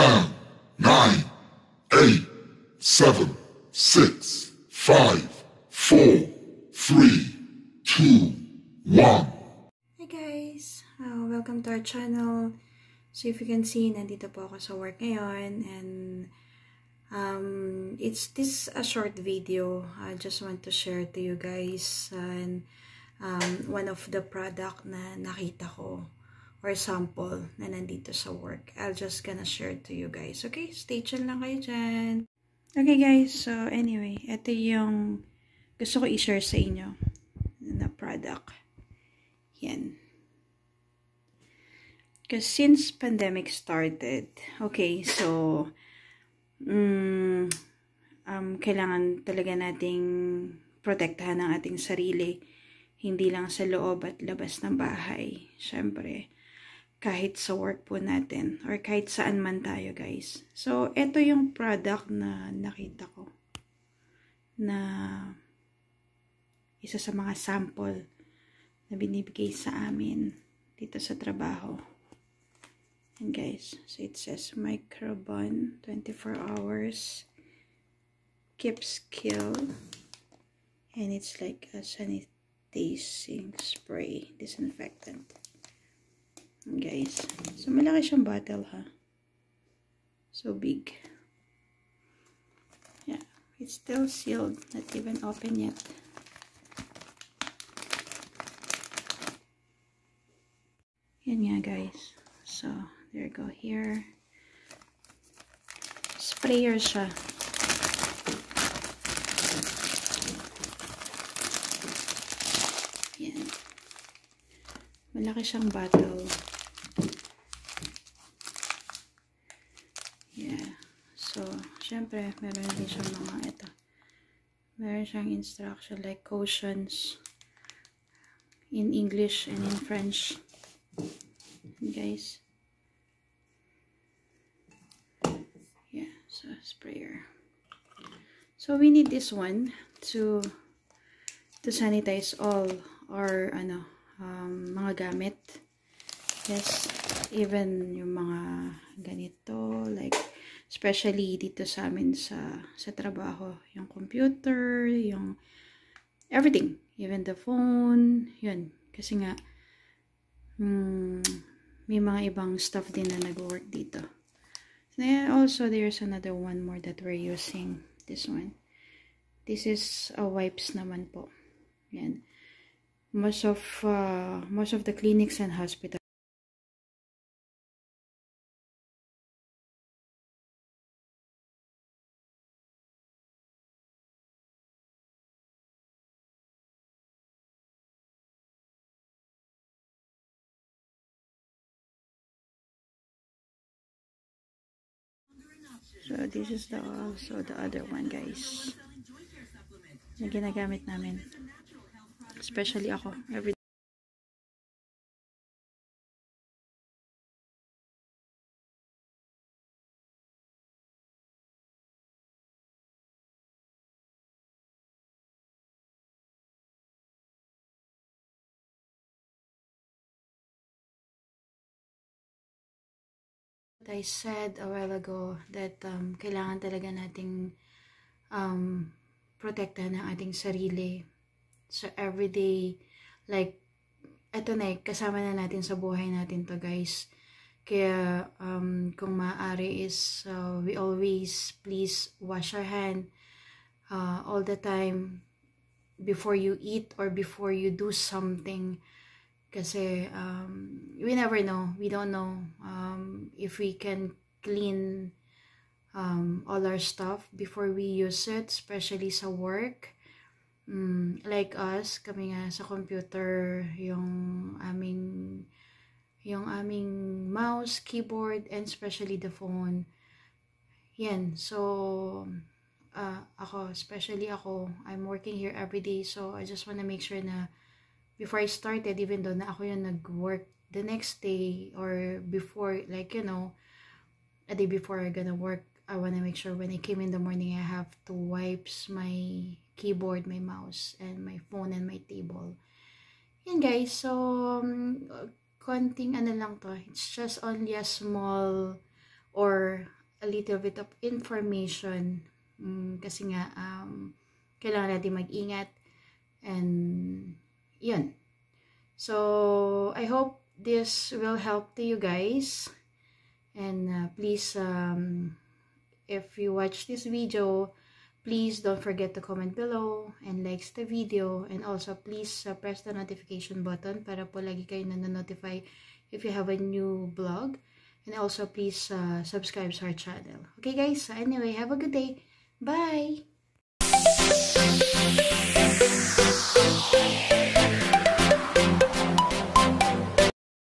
10, 9, 8, 7, 6, 5, 4, 3, 2, 1. Hi guys! Uh, welcome to our channel. So if you can see, nandito po ako sa work ngayon and um, it's this a short video. I just want to share to you guys and um, one of the product na nakita ko or sample na nandito sa work. I'll just gonna share to you guys. Okay? Stay tuned lang kayo dyan. Okay guys, so anyway, ito yung gusto ko i-share sa inyo na product. Yan. Because since pandemic started, okay, so um, um, kailangan talaga nating protektahan ang ating sarili. Hindi lang sa loob at labas ng bahay. Siyempre, kahit sa work po natin or kahit saan man tayo guys. So, ito yung product na nakita ko na isa sa mga sample na binibigay sa amin dito sa trabaho. And guys, so it says Microbon 24 hours keeps kill and it's like a sanitizing spray disinfectant. Guys, so malaki siyang bottle ha. So big. Yeah, it's still sealed, not even open yet. Yan nga guys. So, there you go here. Sprayer siya. Yan. Malaki siyang bottle. Yeah. So, syempre, meron din siyang mga ito. Meron siyang instruction like cautions in English and in French. Guys. Yeah, so sprayer. So we need this one to to sanitize all our ano um, mga gamit. Yes, even yung mga ganito especially dito sa amin sa sa trabaho, yung computer, yung everything, even the phone, yun. Kasi nga hmm, may mga ibang stuff din na nag-work dito. And also, there's another one more that we're using. This one. This is a wipes naman po. Yan. Most of, uh, most of the clinics and hospitals So, this is the also the other one, guys. Na ginagamit namin. Especially ako. Every I said a while ago that um, kailangan talaga nating um, protektahan ang ating sarili. So, everyday, like, eto na eh, kasama na natin sa buhay natin to guys. Kaya, um, kung maaari is, uh, we always please wash our hand uh, all the time before you eat or before you do something kasi um, we never know. We don't know um, if we can clean um, all our stuff before we use it, especially sa work. Um, like us, kami nga sa computer, yung aming yung aming mouse, keyboard, and especially the phone. Yan. So, uh, ako, especially ako, I'm working here every day. So, I just want to make sure na before I started, even though na ako yung nag-work the next day or before, like, you know, a day before I'm gonna work, I wanna make sure when I came in the morning, I have to wipes my keyboard, my mouse, and my phone and my table. Yan guys, so, um, konting ano lang to, it's just only a small or a little bit of information um, kasi nga um, kailangan natin mag-ingat and yun. So, I hope this will help to you guys. And uh, please um, if you watch this video please don't forget to comment below and likes the video. And also please uh, press the notification button para po lagi kayo na-notify if you have a new blog. and also please uh, subscribe to our channel. Okay guys? Anyway have a good day. Bye